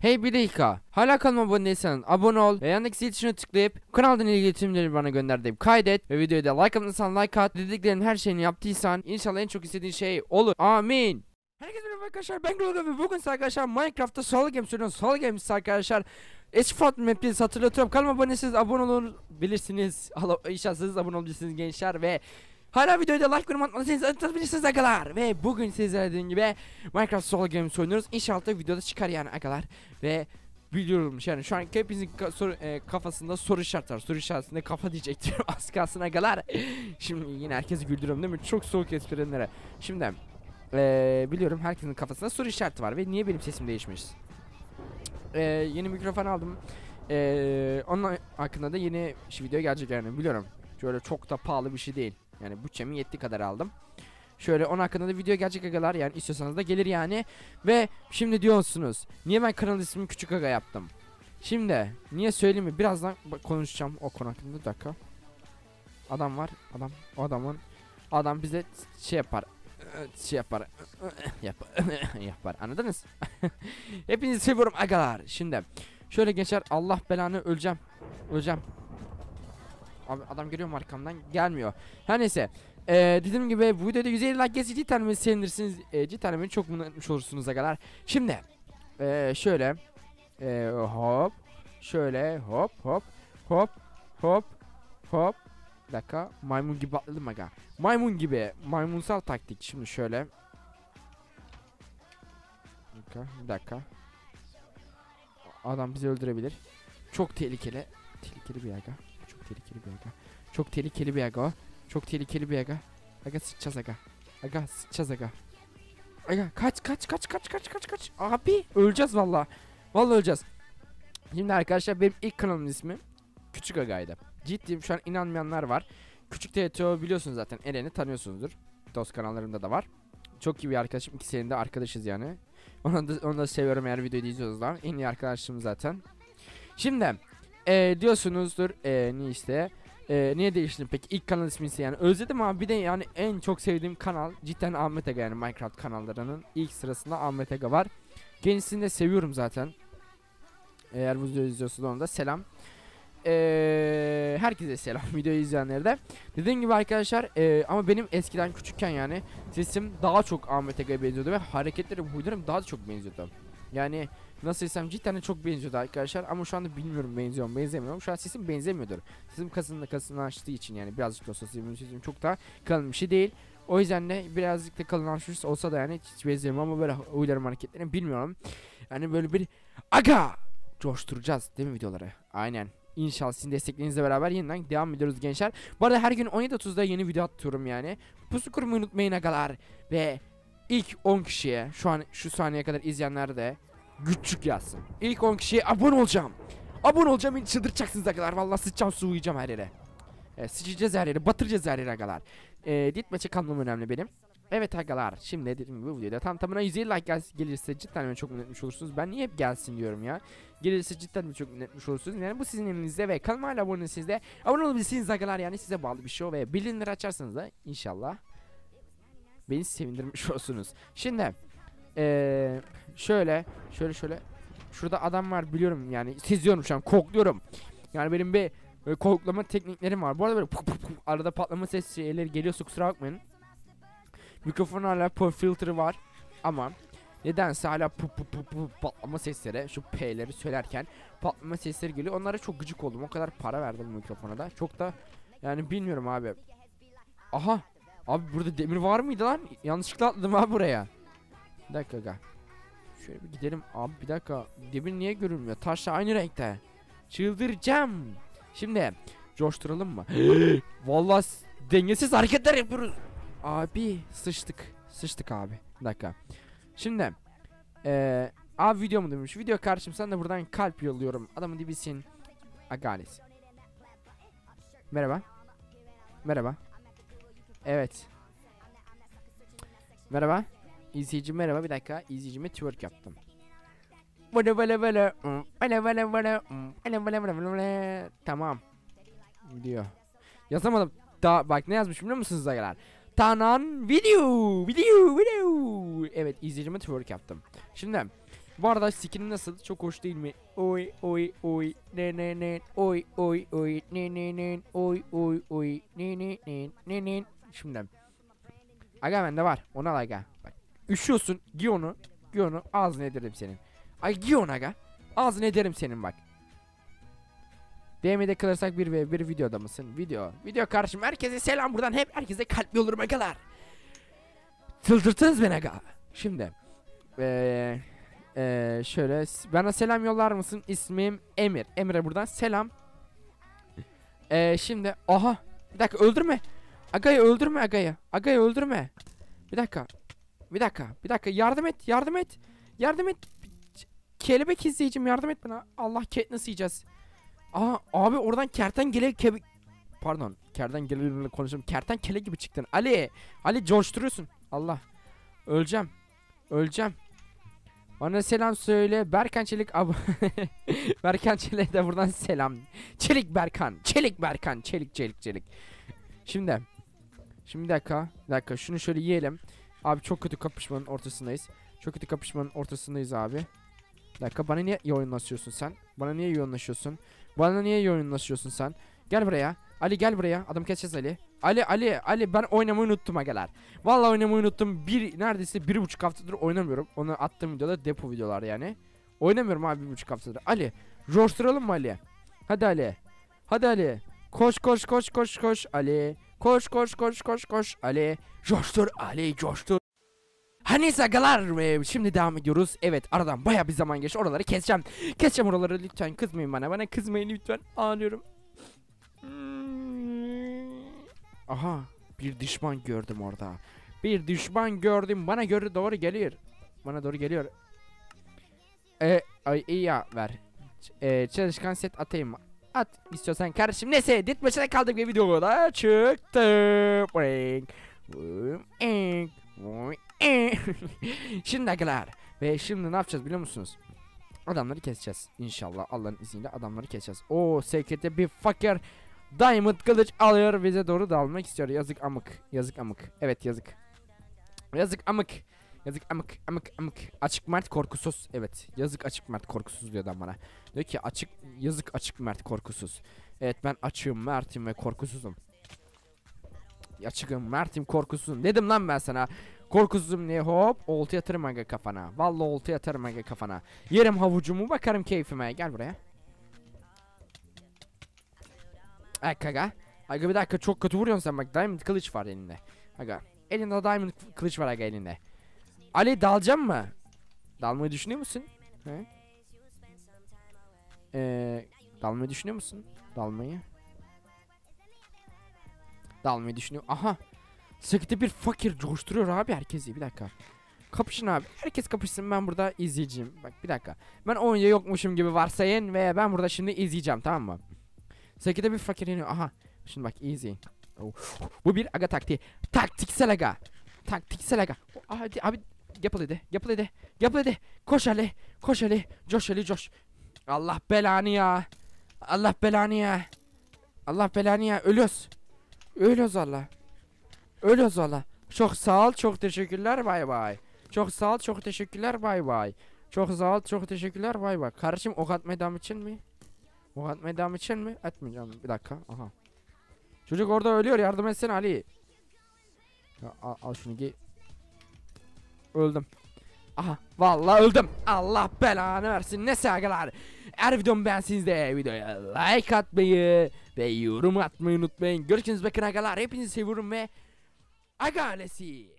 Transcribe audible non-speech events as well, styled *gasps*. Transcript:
Hey bir dakika. Hala kanalıma abone değilsen abone ol ve yandaki zil tuşuna tıklayıp kanaldan ilgili tümleri bana gönder deyip kaydet ve videoya da like atmadıysan like at dediklerin her şeyini yaptıysan inşallah en çok istediğin şey olur. Amin. Herkese merhaba arkadaşlar ben Glogo ve bugün arkadaşlar Minecraft'ta Solo Games oynuyoruz. Solo Games arkadaşlar Esfort Map'inizi hatırlatıyorum. Kanalıma abone değilseniz abone olun bilirsiniz. *laughs* Allah inşallah siz abone olabilirsiniz gençler ve Hala videoya da like yorum atmadıysanız atabilirsiniz agalar. Ve bugün sizlere dediğim gibi Minecraft Solo Games oynuyoruz. İnşallah da videoda çıkar yani agalar. Ve biliyorum yani şu an hepinizin ka soru, e, kafasında soru işareti var. Soru işaretinde kafa diyecektir. *laughs* Az kalsın agalar. Şimdi yine herkesi güldürüyorum değil mi? Çok soğuk esprilerine Şimdi e, biliyorum herkesin kafasında soru işareti var Ve niye benim sesim değişmiş? E, yeni mikrofon aldım. E, Onun hakkında da yeni video gelecek yani biliyorum. Şöyle çok da pahalı bir şey değil yani bütçemin yettiği kadar aldım. Şöyle onun hakkında da video gelecek agalar yani istiyorsanız da gelir yani. Ve şimdi diyorsunuz niye ben kanal ismini Küçük Aga yaptım? Şimdi niye söyleyeyim mi? Birazdan konuşacağım o konu hakkında. Bir dakika. Adam var. Adam. O adamın. Adam bize şey yapar. Şey yapar. yapar. yapar. Anladınız? *laughs* Hepinizi seviyorum agalar. Şimdi. Şöyle geçer. Allah belanı öleceğim. Öleceğim. Abi adam geliyor arkamdan? Gelmiyor. Her neyse. Ee, dediğim gibi bu videoda 150 like gelirse cidden beni sevinirsiniz. Ee, cidden beni çok mutlu etmiş olursunuz kadar. Şimdi. Ee, şöyle. Ee, hop. Şöyle hop hop. Hop. Hop. Hop. Bir dakika. Maymun gibi atladım aga. Maymun gibi. Maymunsal taktik. Şimdi şöyle. Bir dakika. Bir dakika. Adam bizi öldürebilir. Çok tehlikeli. Tehlikeli bir aga. Tehlikeli bir aga. Çok tehlikeli bir aga o. Çok tehlikeli bir aga. Aga sıçacağız aga. Aga sıçacağız aga. Aga kaç kaç kaç kaç kaç kaç kaç. Abi öleceğiz valla. Valla öleceğiz. Şimdi arkadaşlar benim ilk kanalımın ismi Küçük Aga'ydı. Ciddiyim şu an inanmayanlar var. Küçük TTO biliyorsunuz zaten. Eren'i tanıyorsunuzdur. Dost kanallarında da var. Çok iyi bir arkadaşım. İki senedir arkadaşız yani. Onu da, onu da seviyorum eğer videoyu izliyorsanız. En iyi arkadaşım zaten. Şimdi e, diyorsunuzdur e, ne işte e, niye değiştirdim peki? İlk kanal ismi ise yani özledim abi bir de yani en çok sevdiğim kanal cidden Ahmet Aga yani Minecraft kanallarının ilk sırasında Ahmet Aga var. Kendisini de seviyorum zaten. Eğer bu videoyu izliyorsanız ona da selam. Ee, herkese selam *laughs* videoyu izleyenlere de. Dediğim gibi arkadaşlar e, ama benim eskiden küçükken yani sesim daha çok Ahmet Aga'ya benziyordu ve hareketleri huylarım daha da çok benziyordu yani nasıl desem cidden de çok benziyordu arkadaşlar ama şu anda bilmiyorum benziyor mu benzemiyor Şu an sesim benzemiyordur. Sesim kasını kasını açtığı için yani birazcık da olsa sesim, çok daha kalın bir şey değil. O yüzden de birazcık da kalınlaşmış olsa da yani hiç benzemiyor ama böyle uylarım hareketlerini bilmiyorum. Yani böyle bir aga coşturacağız değil mi videoları? Aynen. İnşallah sizin desteklerinizle beraber yeniden devam ediyoruz gençler. Bu arada her gün 17.30'da yeni video atıyorum yani. Pusu kurmayı unutmayın agalar. Ve ilk 10 kişiye şu an şu saniye kadar izleyenler de Güççük yazsın. İlk 10 kişiye abone olacağım. Abone olacağım beni çıldıracaksınız agalar. Vallahi sıçacağım su uyuyacağım her yere. Evet, sıçacağız her yere. Batıracağız her yere agalar. Ee, dit maçı kalmam önemli benim. Evet agalar. Şimdi dediğim gibi bu videoda tam tamına 150 like gel gelirse cidden beni çok mutlu etmiş olursunuz. Ben niye hep gelsin diyorum ya. Gelirse cidden beni çok mutlu etmiş olursunuz. Yani bu sizin elinizde ve kanalıma abone sizde. Abone olabilirsiniz agalar yani size bağlı bir şey o ve bildirimleri açarsanız da inşallah beni sevindirmiş *laughs* olursunuz. Şimdi ee, şöyle şöyle şöyle şurada adam var biliyorum yani seziyorum şu an kokluyorum. Yani benim bir böyle koklama tekniklerim var. Bu arada böyle puf puf puf, arada patlama ses şeyleri geliyorsa kusura bakmayın. Mikrofon hala pop filtre var ama nedense hala puf puf puf puf patlama sesleri şu P'leri söylerken patlama sesleri geliyor. Onlara çok gıcık oldum. O kadar para verdim bu mikrofona da. Çok da yani bilmiyorum abi. Aha. Abi burada demir var mıydı lan? Yanlışlıkla atladım abi buraya. Bir dakika aga. Şöyle bir gidelim. Abi bir dakika. Demir niye görünmüyor? Taşla aynı renkte. Çıldıracağım. Şimdi coşturalım mı? *gasps* Vallahi dengesiz hareketler yapıyoruz. Abi sıçtık. Sıçtık abi. Bir dakika. Şimdi ee, abi video mu demiş. Video karşım sen de buradan kalp yolluyorum. Adamın dibisin. Agalis. Merhaba. Merhaba. Evet. Merhaba. İzleyicim merhaba. Bir dakika. İzleyicime twerk yaptım. Tamam. Diyor. Yazamadım. Da bak ne yazmış biliyor musunuz dayılar? Tanan video video video. Evet izleyicime twerk yaptım. Şimdi bu arada skinim nasıl? Çok hoş değil mi? Oy oy oy ne ne ne oy oy oy ne ne ne oy oy oy ne ne ne ne ne Şimdi Aga bende var onu al aga Bak üşüyorsun giy onu Giy onu ağzını ederim senin Ay giy onu aga Ağzını ederim senin bak DM'de kalırsak bir ve bir videoda mısın? Video. Video karşım. Herkese selam buradan. Hep herkese kalpli olurum agalar. Çıldırttınız beni aga. Şimdi. Eee eee şöyle bana selam yollar mısın? İsmim Emir. Emir'e buradan selam. Eee şimdi aha bir dakika öldürme. Aga'yı öldürme Aga'yı. Aga'yı öldürme. Bir dakika. Bir dakika. Bir dakika yardım et. Yardım et. Yardım et. Kelebek izleyicim yardım et bana. Allah Katniss yiyeceğiz. Aa abi oradan kertenkele kebe... Pardon. Kertenkele konuşuyorum. Kertenkele gibi çıktın. Ali. Ali coşturuyorsun. Allah. Öleceğim. Öleceğim. Bana selam söyle. Berkan Çelik ab *laughs* Berkan Çelik'e de buradan selam. Çelik Berkan. Çelik Berkan. Çelik Çelik Çelik. Şimdi. Şimdi bir dakika. Bir dakika. Şunu şöyle yiyelim. Abi çok kötü kapışmanın ortasındayız. Çok kötü kapışmanın ortasındayız abi. Bir dakika bana niye yoğunlaşıyorsun sen? Bana niye yoğunlaşıyorsun? Bana niye yoğunlaşıyorsun sen? Gel buraya. Ali gel buraya. Adam keseceğiz Ali. Ali Ali Ali ben oynamayı unuttum agalar. Vallahi oynamayı unuttum. Bir neredeyse bir buçuk haftadır oynamıyorum. Onu attığım videoda depo videolar yani. Oynamıyorum abi bir buçuk haftadır. Ali coşturalım mı Ali? Hadi Ali. Hadi Ali. Koş koş koş koş koş Ali. Koş koş koş koş koş Ali. Coştur Ali coştur. Hani agalar ve şimdi devam ediyoruz. Evet aradan baya bir zaman geçti. Oraları keseceğim. Keseceğim oraları lütfen kızmayın bana. Bana kızmayın lütfen. Ağlıyorum. Aha bir düşman gördüm orada. Bir düşman gördüm. Bana göre doğru geliyor. Bana doğru geliyor. E, ay iyi ya ver. E, çalışkan set atayım? At istiyorsan kardeşim. Neyse dit başına kaldık ve videoda çıktı. *laughs* Şimdi arkadaşlar ve şimdi ne yapacağız biliyor musunuz? Adamları keseceğiz inşallah Allah'ın izniyle adamları keseceğiz. O sekrete bir fakir Diamond kılıç alıyor bize doğru dalmak istiyor. Yazık amık. Yazık amık. Evet yazık. Yazık amık. Yazık amık amık amık. Açık mert korkusuz. Evet yazık açık mert korkusuz diyor adam bana. Diyor ki açık yazık açık mert korkusuz. Evet ben açığım mertim ve korkusuzum. Açıkım mertim korkusuzum. Dedim lan ben sana. Korkusuzum diye hop oltu yatırım aga kafana. Vallahi oltu yatırım aga kafana. Yerim havucumu bakarım keyfime. Gel buraya. Ay kaga. Aga bir dakika çok kötü vuruyorsun sen bak. Diamond kılıç var elinde. Aga. Elinde diamond kılıç var aga elinde. Ali dalacağım mı? Dalmayı düşünüyor musun? He? Ee, dalmayı düşünüyor musun? Dalmayı. Dalmayı düşünüyor. Aha. Sekte bir fakir coşturuyor abi herkesi. Bir dakika. Kapışın abi. Herkes kapışsın ben burada izleyeceğim. Bak bir dakika. Ben oyunda yokmuşum gibi varsayın ve ben burada şimdi izleyeceğim tamam mı? Sekte bir fakir yeniyor. Aha. Şimdi bak izleyin. Oh. Bu bir aga taktiği. Taktiksel aga. Taktiksel aga. Oh, hadi abi yapıl hadi. Yapıl hadi. Yapıl hadi. Koş Ali. Koş Ali. Coş Ali coş. Allah belanı ya. Allah belanı ya. Allah belanı ya. Ölüyoruz. Ölüyoruz Allah. Ölüyoruz valla. Çok sağ ol, çok teşekkürler, bay bay. Çok sağ ol, çok teşekkürler, bay bay. Çok sağ ol, çok teşekkürler, bay bay. Kardeşim ok atmaya için mi? Ok atmaya için mi? Etmeyeceğim. Bir dakika. Aha. Çocuk orada ölüyor, yardım etsene Ali. Ya, al, al şunu giy. Öldüm. Aha vallahi öldüm. Allah belanı versin. Ne sevgiler. Eğer videomu beğensiniz de videoya like atmayı ve yorum atmayı unutmayın. Görüşürüz bakın agalar. Hepinizi seviyorum ve Aga ailesi.